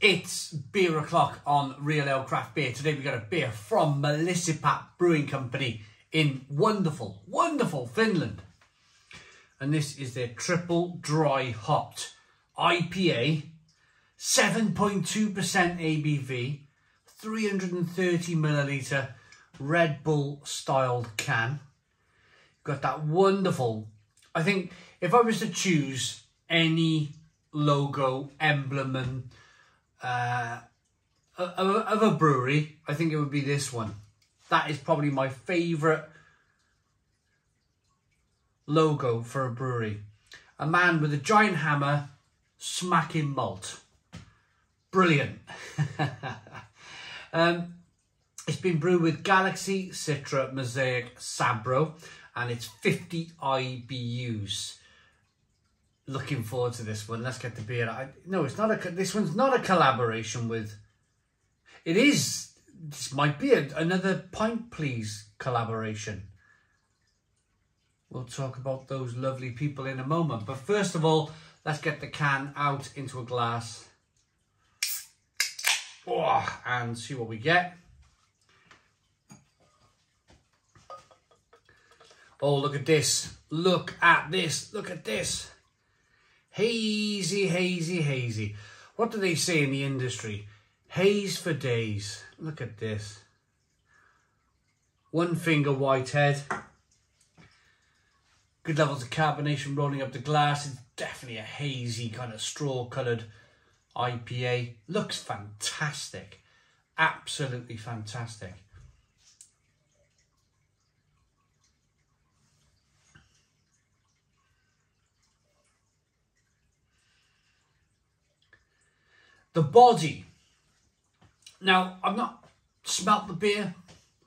It's beer o'clock on Real Ale Craft Beer. Today we've got a beer from Mallassepät Brewing Company in wonderful, wonderful Finland. And this is their triple dry hopped IPA, 7.2% ABV, 330 milliliter Red Bull styled can. Got that wonderful. I think if I was to choose any logo, emblem, and uh, of a brewery, I think it would be this one. That is probably my favourite logo for a brewery. A man with a giant hammer smacking malt. Brilliant. um, it's been brewed with Galaxy, Citra, Mosaic, Sabro, and it's 50 IBUs looking forward to this one. Let's get the beer. I, no, it's not a. This one's not a collaboration with. It is. This might be a, another pint, please collaboration. We'll talk about those lovely people in a moment. But first of all, let's get the can out into a glass. Oh, and see what we get. Oh, look at this. Look at this. Look at this. Hazy, hazy, hazy. What do they say in the industry? Haze for days. Look at this. One finger white head. Good levels of carbonation rolling up the glass. It's definitely a hazy kind of straw coloured IPA. Looks fantastic. Absolutely fantastic. The body. Now, I've not smelt the beer.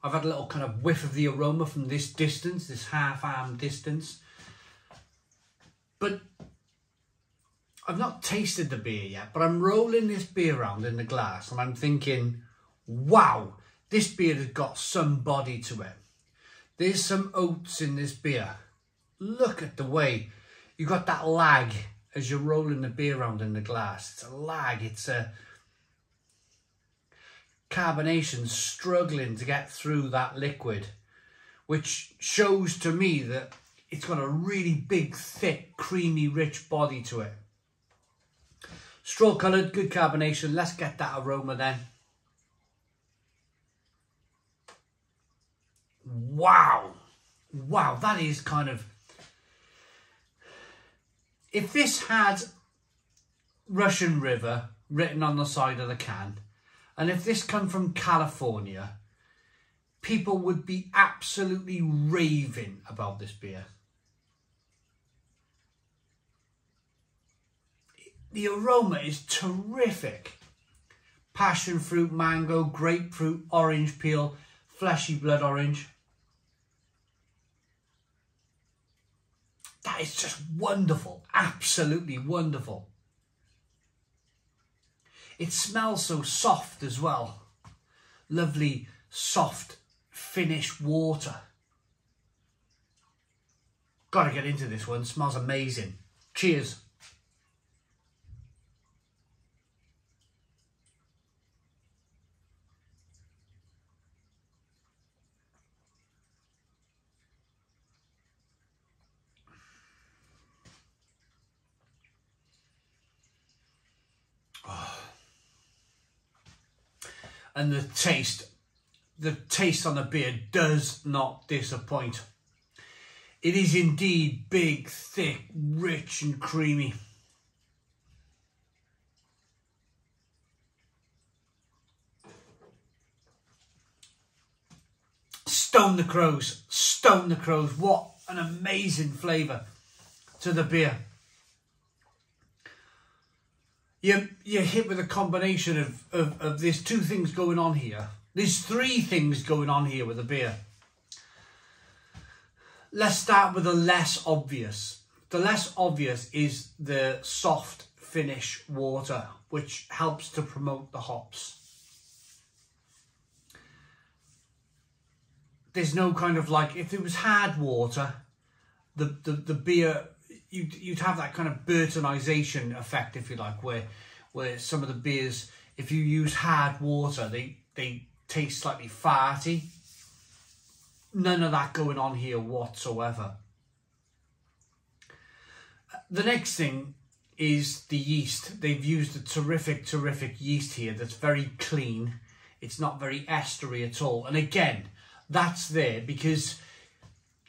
I've had a little kind of whiff of the aroma from this distance, this half arm distance. But I've not tasted the beer yet, but I'm rolling this beer around in the glass and I'm thinking, wow, this beer has got some body to it. There's some oats in this beer. Look at the way you got that lag as you're rolling the beer around in the glass. It's a lag, it's a carbonation struggling to get through that liquid, which shows to me that it's got a really big, thick, creamy, rich body to it. Straw coloured, good carbonation. Let's get that aroma then. Wow. Wow, that is kind of if this had Russian River written on the side of the can, and if this come from California, people would be absolutely raving about this beer. The aroma is terrific. Passion fruit, mango, grapefruit, orange peel, fleshy blood orange. That is just wonderful, absolutely wonderful. It smells so soft as well. Lovely, soft, finished water. Got to get into this one, smells amazing. Cheers. And the taste, the taste on the beer does not disappoint. It is indeed big, thick, rich and creamy. Stone the Crows, Stone the Crows. What an amazing flavour to the beer you're, you're hit with a combination of, of, of there's two things going on here. There's three things going on here with the beer. Let's start with the less obvious. The less obvious is the soft Finnish water, which helps to promote the hops. There's no kind of like, if it was hard water, the, the, the beer you'd, you'd have that kind of Burtonization effect, if you like, where where some of the beers, if you use hard water, they, they taste slightly farty. None of that going on here whatsoever. The next thing is the yeast. They've used a terrific, terrific yeast here that's very clean. It's not very estery at all. And again, that's there because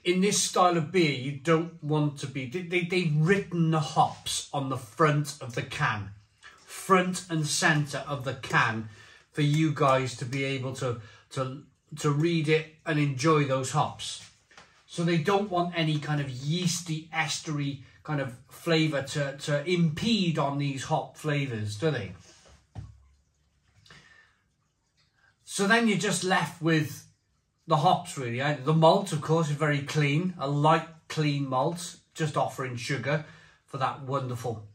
in this style of beer, you don't want to be... They, they, they've written the hops on the front of the can. Front and centre of the can for you guys to be able to, to, to read it and enjoy those hops. So they don't want any kind of yeasty, estery kind of flavour to, to impede on these hop flavours, do they? So then you're just left with the hops really. The malt, of course, is very clean, a light, clean malt, just offering sugar for that wonderful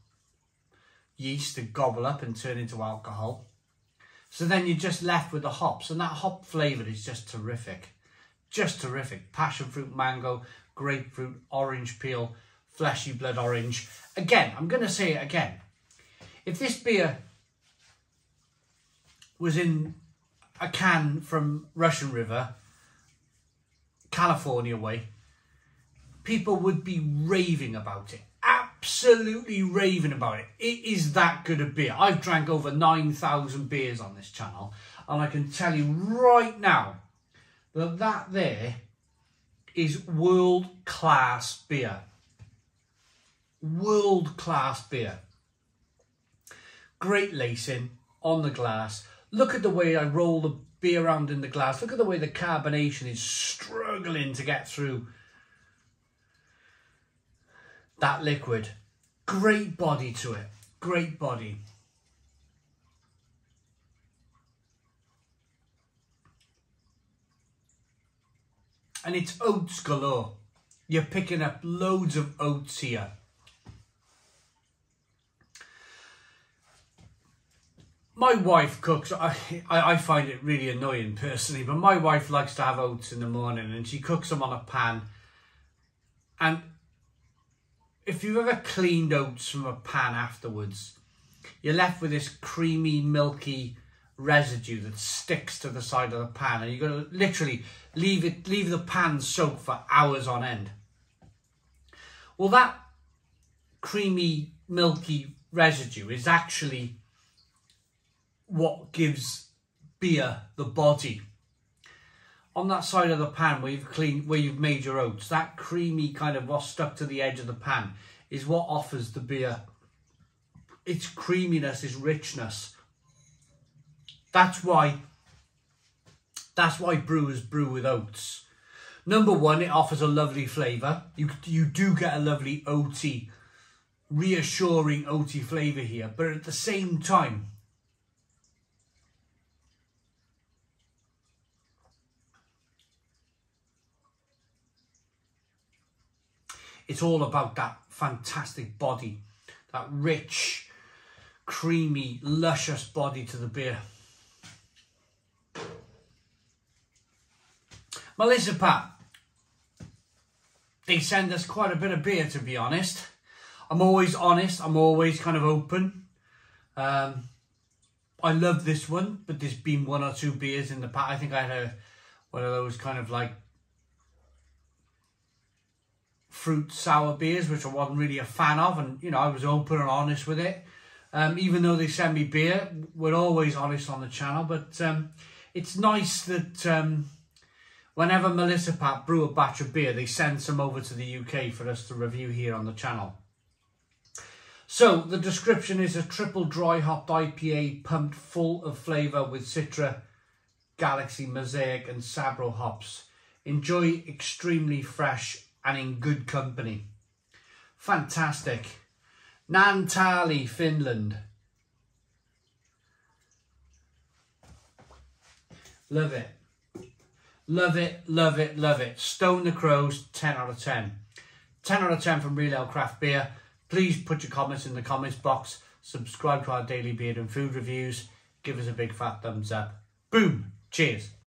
yeast to gobble up and turn into alcohol. So then you're just left with the hops, and that hop flavour is just terrific. Just terrific. Passion fruit, mango, grapefruit, orange peel, fleshy blood orange. Again, I'm going to say it again. If this beer was in a can from Russian River, California way, people would be raving about it. Absolutely raving about it. It is that good a beer. I've drank over 9,000 beers on this channel, and I can tell you right now that that there is world class beer. World class beer. Great lacing on the glass. Look at the way I roll the beer around in the glass. Look at the way the carbonation is struggling to get through that liquid. Great body to it. Great body. And it's oats galore. You're picking up loads of oats here. My wife cooks. I, I find it really annoying personally, but my wife likes to have oats in the morning and she cooks them on a pan. And if you've ever cleaned oats from a pan afterwards, you're left with this creamy, milky residue that sticks to the side of the pan, and you've got to literally leave it, leave the pan soaked for hours on end. Well, that creamy, milky residue is actually what gives beer the body. On that side of the pan where you've cleaned, where you've made your oats, that creamy kind of what's stuck to the edge of the pan is what offers the beer its creaminess, its richness. That's why that's why brewers brew with oats. Number one, it offers a lovely flavour. You, you do get a lovely oaty, reassuring oaty flavour here. But at the same time, It's all about that fantastic body, that rich, creamy, luscious body to the beer. Mallassepät, they send us quite a bit of beer to be honest. I'm always honest, I'm always kind of open. Um, I love this one, but there's been one or two beers in the past. I think I had a, one of those kind of like fruit sour beers, which I wasn't really a fan of, and you know I was open and honest with it. Um, even though they send me beer, we're always honest on the channel. But um, it's nice that um, whenever Mallassepät brew a batch of beer, they send some over to the UK for us to review here on the channel. So the description is a triple dry hopped IPA pumped full of flavour with Citra, Galaxy, Mosaic and Sabro hops. Enjoy extremely fresh and in good company. Fantastic. Naantali, Finland. Love it. Love it, love it, love it. Stone the Crows, 10 out of 10. 10 out of 10 from Real Ale Craft Beer. Please put your comments in the comments box. Subscribe to our daily beer and food reviews. Give us a big fat thumbs up. Boom. Cheers.